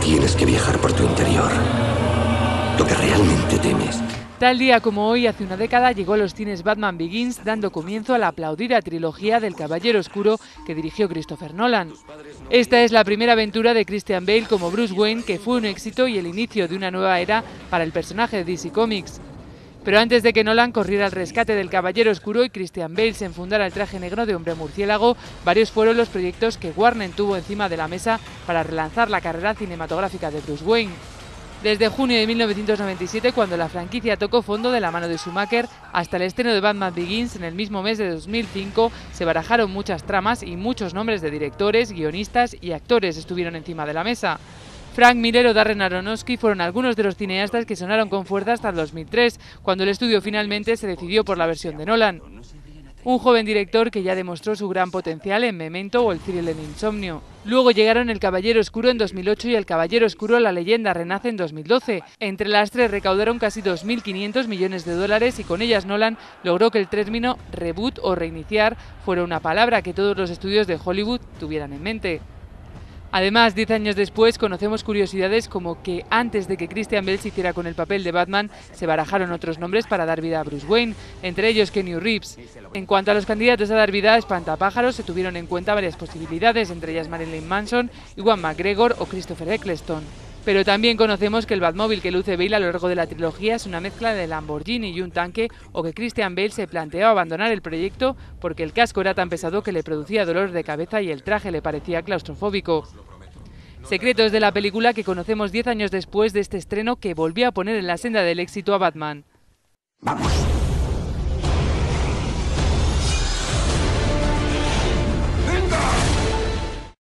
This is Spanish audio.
tienes que viajar por tu interior. Lo que realmente temes. Tal día como hoy, hace una década, llegó a los cines Batman Begins, dando comienzo a la aplaudida trilogía del Caballero Oscuro que dirigió Christopher Nolan. Esta es la primera aventura de Christian Bale como Bruce Wayne, que fue un éxito y el inicio de una nueva era para el personaje de DC Comics. Pero antes de que Nolan corriera al rescate del Caballero Oscuro y Christian Bale se enfundara el traje negro de hombre murciélago, varios fueron los proyectos que Warner tuvo encima de la mesa para relanzar la carrera cinematográfica de Bruce Wayne. Desde junio de 1997, cuando la franquicia tocó fondo de la mano de Schumacher, hasta el estreno de Batman Begins en el mismo mes de 2005, se barajaron muchas tramas y muchos nombres de directores, guionistas y actores estuvieron encima de la mesa. Frank Miller o Darren Aronofsky fueron algunos de los cineastas que sonaron con fuerza hasta el 2003, cuando el estudio finalmente se decidió por la versión de Nolan. Un joven director que ya demostró su gran potencial en Memento o el thriller en Insomnio. Luego llegaron El Caballero Oscuro en 2008 y El Caballero Oscuro La Leyenda Renace en 2012. Entre las tres recaudaron casi 2.500 millones de dólares y con ellas Nolan logró que el término reboot o reiniciar fuera una palabra que todos los estudios de Hollywood tuvieran en mente. Además, diez años después conocemos curiosidades como que antes de que Christian Bale se hiciera con el papel de Batman, se barajaron otros nombres para dar vida a Bruce Wayne, entre ellos Kenny Reeves. En cuanto a los candidatos a dar vida a Espantapájaros, se tuvieron en cuenta varias posibilidades, entre ellas Marilyn Manson, Iwan McGregor o Christopher Eccleston. Pero también conocemos que el Batmóvil que luce Bale a lo largo de la trilogía es una mezcla de Lamborghini y un tanque, o que Christian Bale se planteó abandonar el proyecto porque el casco era tan pesado que le producía dolor de cabeza y el traje le parecía claustrofóbico. Secretos de la película que conocemos 10 años después de este estreno que volvió a poner en la senda del éxito a Batman.